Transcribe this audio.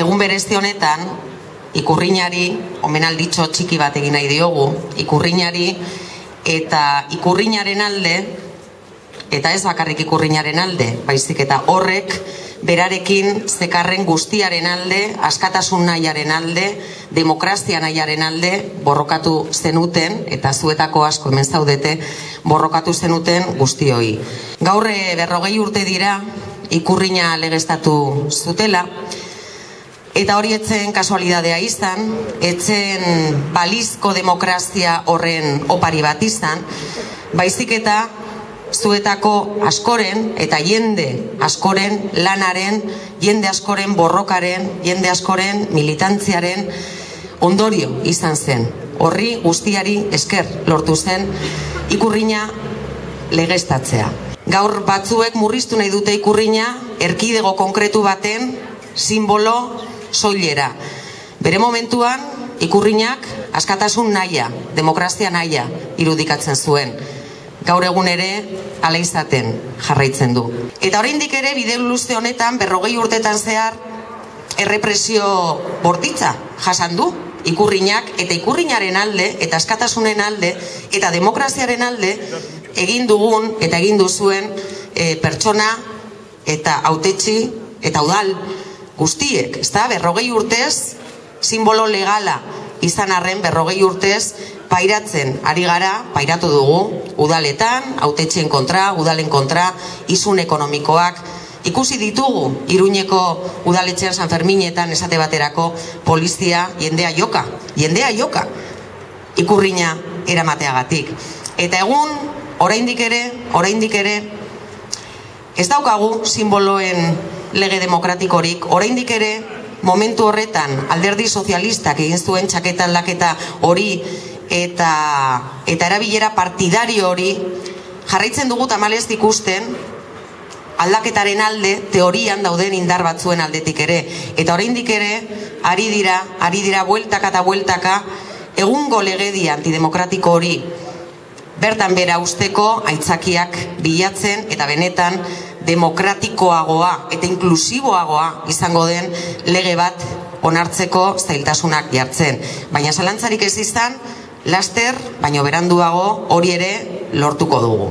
Egun berezti honetan, ikurriñari, omenalditxo txiki bat egin nahi diogu, ikurriñari eta ikurriñaren alde, eta ez bakarrik ikurriñaren alde, baizik eta horrek berarekin zekarren guztiaren alde, askatasun nahiaren alde, demokrazia nahiaren alde, borrokatu zenuten, eta zuetako asko hemen zaudete, borrokatu zenuten guztioi. Gaurre eh, berrogei urte dira, ikurriña legestatu zutela, eta hori etzen kasualidadea izan, etzen balizko demokrazia horren opari bat izan, baizik eta zuetako askoren eta jende askoren lanaren, jende askoren borrokaren, jende askoren militantziaren ondorio izan zen. Horri guztiari esker lortu zen ikurrina legestatzea. Gaur batzuek murriztu nahi dute ikurrina erkidego konkretu baten simbolo soilera. Bere momentuan ikurrinak askatasun naia, demokrazia naia irudikatzen zuen gaur egun ere ala izaten jarraitzen du. Eta oraindik ere bide luze honetan berrogei urtetan zehar errepresio bortitza jasan du ikurrinak eta ikurrinaren alde eta askatasunen alde eta demokraziaren alde egin dugun eta egin duzuen e, pertsona eta autetxi eta udal guztiek, ezta? Berrogei urtez simbolo legala izan arren berrogei urtez pairatzen ari gara, pairatu dugu, udaletan, autetxen kontra, udalen kontra, izun ekonomikoak, ikusi ditugu iruñeko udaletxean San Ferminetan esate baterako polizia jendea joka, jendea joka, ikurriña eramateagatik. Eta egun, oraindik ere, oraindik ere, ez daukagu simboloen lege demokratikorik, oraindik ere, momentu horretan alderdi sozialistak egin zuen txaketan laketa hori eta eta erabilera partidario hori jarraitzen dugu tamalez ikusten aldaketaren alde teorian dauden indar batzuen aldetik ere eta oraindik ere ari dira ari dira bueltaka eta bueltaka egungo legedi antidemokratiko hori bertan bera usteko aitzakiak bilatzen eta benetan demokratikoagoa eta inklusiboagoa izango den lege bat onartzeko zailtasunak jartzen. Baina zalantzarik ez izan, Laster, baino beranduago hori ere lortuko dugu.